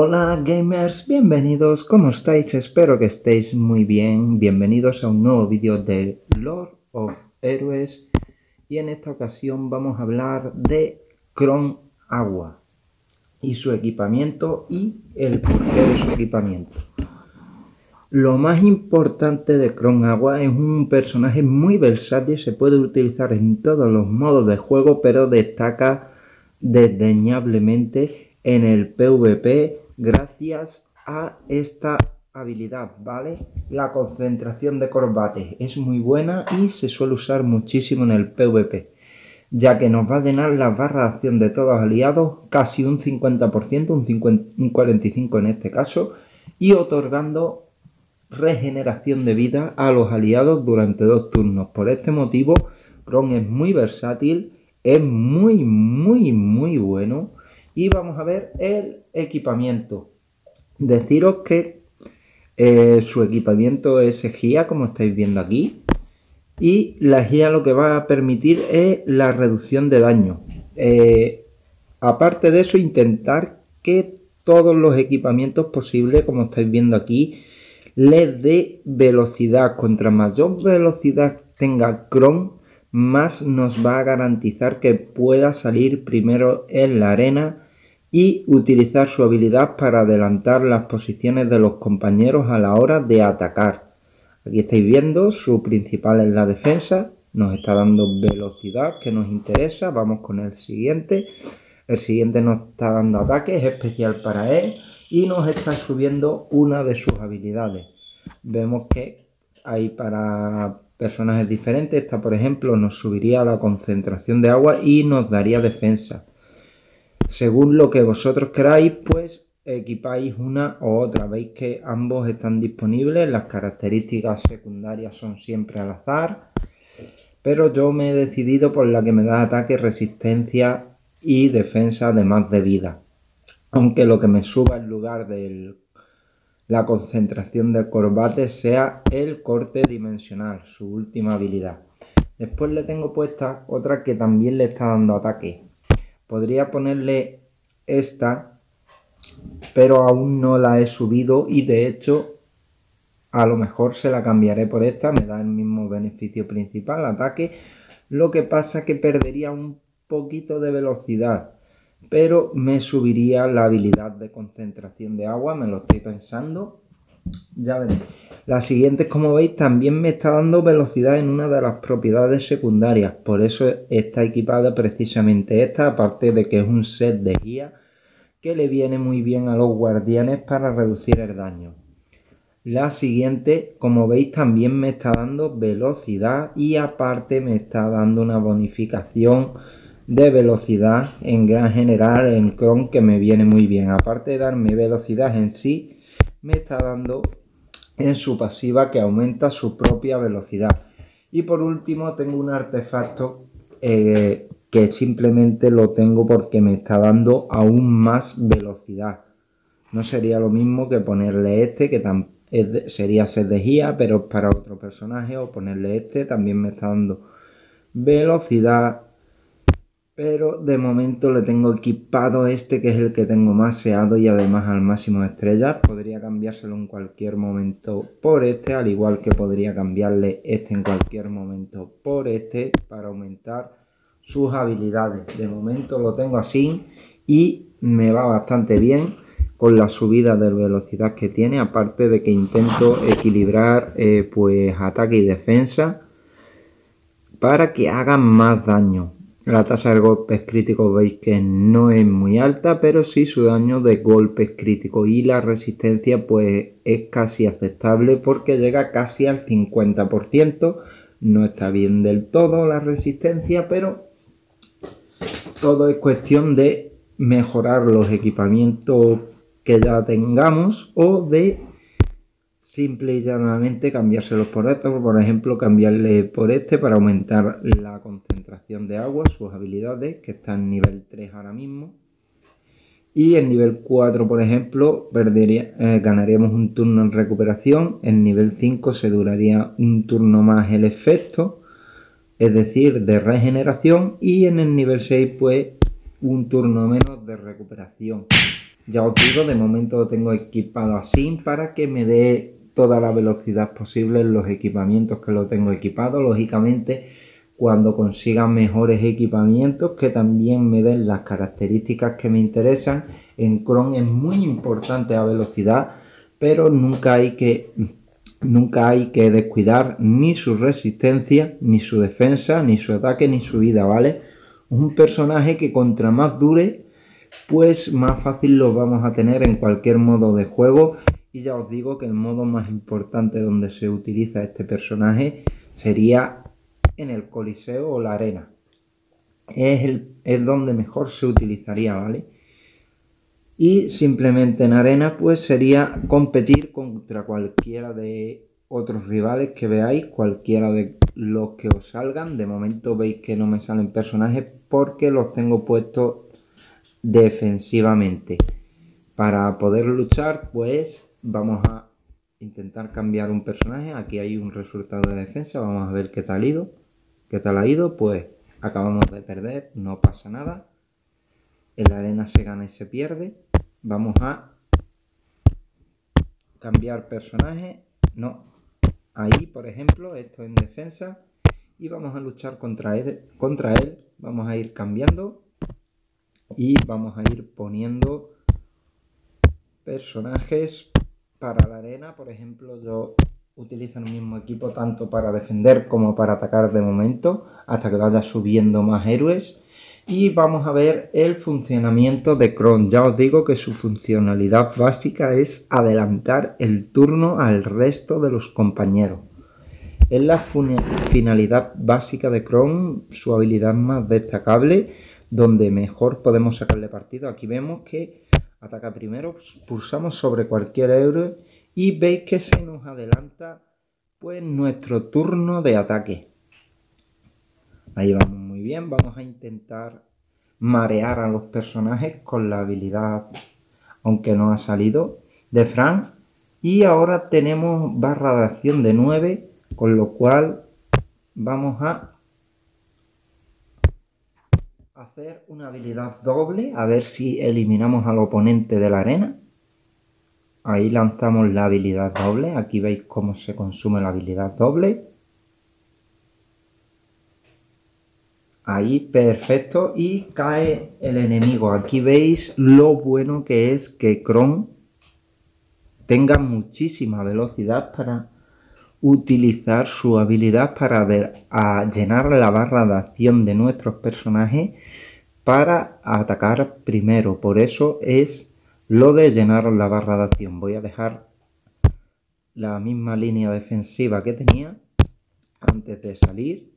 Hola gamers, bienvenidos, ¿cómo estáis? Espero que estéis muy bien. Bienvenidos a un nuevo vídeo de Lord of Heroes y en esta ocasión vamos a hablar de Cron Agua y su equipamiento y el porqué de su equipamiento. Lo más importante de Cron Agua es un personaje muy versátil, se puede utilizar en todos los modos de juego, pero destaca desdeñablemente en el PvP gracias a esta habilidad, ¿vale? La concentración de combate es muy buena y se suele usar muchísimo en el PvP, ya que nos va a llenar la barra de acción de todos los aliados casi un 50%, un, 45% en este caso, y otorgando regeneración de vida a los aliados durante dos turnos. Por este motivo, Kron es muy versátil, es muy, muy, muy bueno. Y vamos a ver el equipamiento. Deciros que eh, su equipamiento es GIA, como estáis viendo aquí. Y la GIA lo que va a permitir es la reducción de daño. Eh, aparte de eso, intentar que todos los equipamientos posibles, como estáis viendo aquí, le dé velocidad. Contra mayor velocidad tenga Chrome, más nos va a garantizar que pueda salir primero en la arena y utilizar su habilidad para adelantar las posiciones de los compañeros a la hora de atacar. Aquí estáis viendo, su principal es la defensa, nos está dando velocidad que nos interesa, vamos con el siguiente. El siguiente nos está dando ataque, es especial para él y nos está subiendo una de sus habilidades. Vemos que hay para personajes diferentes. Esta, por ejemplo, nos subiría la concentración de agua y nos daría defensa. Según lo que vosotros queráis, pues equipáis una o otra. Veis que ambos están disponibles. Las características secundarias son siempre al azar. Pero yo me he decidido por la que me da ataque, resistencia y defensa además de vida aunque lo que me suba en lugar de la concentración del combate sea el corte dimensional, su última habilidad. Después le tengo puesta otra que también le está dando ataque. Podría ponerle esta, pero aún no la he subido y de hecho a lo mejor se la cambiaré por esta, me da el mismo beneficio principal, ataque. Lo que pasa que perdería un poquito de velocidad pero me subiría la habilidad de concentración de agua, me lo estoy pensando. Ya veréis. La siguiente, como veis, también me está dando velocidad en una de las propiedades secundarias. Por eso está equipada precisamente esta, aparte de que es un set de guía que le viene muy bien a los guardianes para reducir el daño. La siguiente, como veis, también me está dando velocidad y aparte me está dando una bonificación de velocidad en gran general en Chrome que me viene muy bien. Aparte de darme velocidad en sí, me está dando en su pasiva que aumenta su propia velocidad. Y por último tengo un artefacto eh, que simplemente lo tengo porque me está dando aún más velocidad. No sería lo mismo que ponerle este que sería ser de guía, pero para otro personaje o ponerle este también me está dando velocidad pero de momento le tengo equipado este que es el que tengo maseado y además al máximo de estrellas. Podría cambiárselo en cualquier momento por este, al igual que podría cambiarle este en cualquier momento por este para aumentar sus habilidades. De momento lo tengo así y me va bastante bien con la subida de velocidad que tiene, aparte de que intento equilibrar eh, pues ataque y defensa para que hagan más daño. La tasa de golpes críticos veis que no es muy alta, pero sí su daño de golpes críticos. Y la resistencia pues es casi aceptable porque llega casi al 50%. No está bien del todo la resistencia, pero todo es cuestión de mejorar los equipamientos que ya tengamos o de simple y llanamente cambiárselos por estos, por ejemplo cambiarle por este para aumentar la concentración de agua, sus habilidades, que está en nivel 3 ahora mismo. Y en nivel 4, por ejemplo, perdería, eh, ganaríamos un turno en recuperación. En nivel 5 se duraría un turno más el efecto, es decir, de regeneración. Y en el nivel 6, pues, un turno menos de recuperación. Ya os digo, de momento lo tengo equipado así para que me dé toda la velocidad posible en los equipamientos que lo tengo equipado. Lógicamente, cuando consiga mejores equipamientos que también me den las características que me interesan, en Chrome es muy importante la velocidad, pero nunca hay que nunca hay que descuidar ni su resistencia, ni su defensa, ni su ataque, ni su vida, ¿vale? Un personaje que contra más dure, pues más fácil lo vamos a tener en cualquier modo de juego. Y ya os digo que el modo más importante donde se utiliza este personaje sería en el coliseo o la arena. Es, el, es donde mejor se utilizaría, ¿vale? Y simplemente en arena pues sería competir contra cualquiera de otros rivales que veáis, cualquiera de los que os salgan. De momento veis que no me salen personajes porque los tengo puestos defensivamente. Para poder luchar pues vamos a intentar cambiar un personaje. Aquí hay un resultado de defensa, vamos a ver qué tal ido. ¿Qué tal ha ido? Pues acabamos de perder, no pasa nada. En la arena se gana y se pierde. Vamos a cambiar personaje, no, ahí por ejemplo, esto en defensa. Y vamos a luchar contra él, contra él, vamos a ir cambiando. Y vamos a ir poniendo personajes para la arena, por ejemplo yo utilizo el mismo equipo tanto para defender como para atacar de momento hasta que vaya subiendo más héroes y vamos a ver el funcionamiento de Chrome. Ya os digo que su funcionalidad básica es adelantar el turno al resto de los compañeros. Es la finalidad básica de Chrome, su habilidad más destacable, donde mejor podemos sacarle partido. Aquí vemos que ataca primero, pulsamos sobre cualquier héroe y veis que se nos adelanta pues nuestro turno de ataque. Ahí vamos muy bien. Vamos a intentar marear a los personajes con la habilidad, aunque no ha salido, de Frank. Y ahora tenemos barra de acción de 9, con lo cual vamos a hacer una habilidad doble, a ver si eliminamos al oponente de la arena. Ahí lanzamos la habilidad doble, aquí veis cómo se consume la habilidad doble. Ahí, perfecto. Y cae el enemigo. Aquí veis lo bueno que es que Chrome tenga muchísima velocidad para utilizar su habilidad para llenar la barra de acción de nuestros personajes para atacar primero. Por eso es lo de llenar la barra de acción. Voy a dejar la misma línea defensiva que tenía antes de salir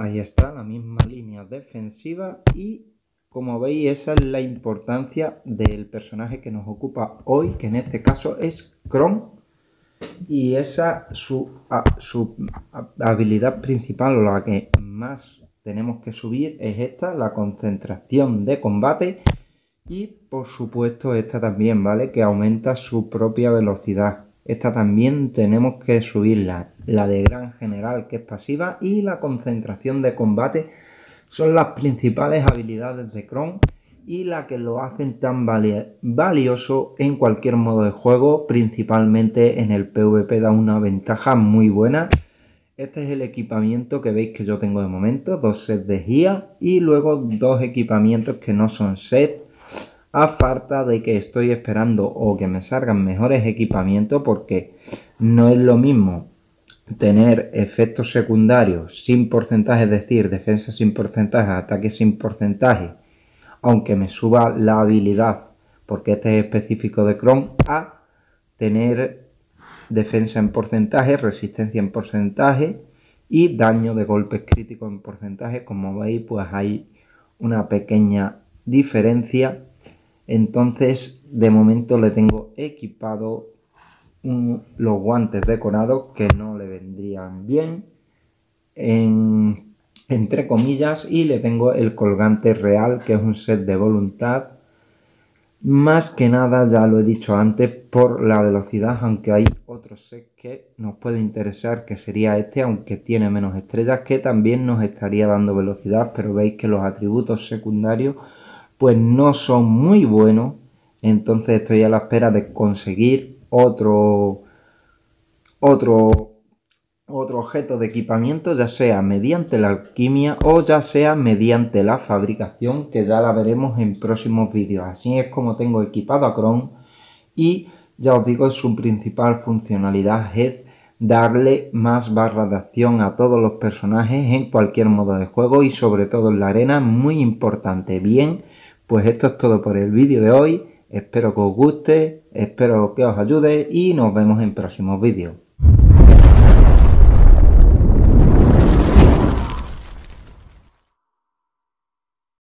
Ahí está la misma línea defensiva y como veis esa es la importancia del personaje que nos ocupa hoy, que en este caso es Kron. Y esa su, su habilidad principal o la que más tenemos que subir es esta, la concentración de combate. Y por supuesto esta también, ¿vale? Que aumenta su propia velocidad. Esta también tenemos que subirla. La de gran general que es pasiva y la concentración de combate son las principales habilidades de Chrome y la que lo hacen tan valioso en cualquier modo de juego, principalmente en el PvP da una ventaja muy buena. Este es el equipamiento que veis que yo tengo de momento, dos sets de guía y luego dos equipamientos que no son sets a falta de que estoy esperando o que me salgan mejores equipamientos porque no es lo mismo tener efectos secundarios sin porcentaje, es decir, defensa sin porcentaje, ataque sin porcentaje, aunque me suba la habilidad, porque este es específico de Chrome, a tener defensa en porcentaje, resistencia en porcentaje y daño de golpes críticos en porcentaje. Como veis, pues hay una pequeña diferencia entonces, de momento le tengo equipado los guantes decorados que no le vendrían bien, entre comillas, y le tengo el colgante real, que es un set de voluntad, Más que nada, ya lo he dicho antes, por la velocidad, aunque hay otro set que nos puede interesar, que sería este, aunque tiene menos estrellas, que también nos estaría dando velocidad, pero veis que los atributos secundarios pues no son muy buenos, entonces estoy a la espera de conseguir otro, otro otro objeto de equipamiento, ya sea mediante la alquimia o ya sea mediante la fabricación, que ya la veremos en próximos vídeos. Así es como tengo equipado a Chrome y ya os digo, su principal funcionalidad es darle más barras de acción a todos los personajes en cualquier modo de juego y sobre todo en la arena, muy importante. Bien, pues esto es todo por el vídeo de hoy. Espero que os guste, espero que os ayude y nos vemos en próximos vídeos.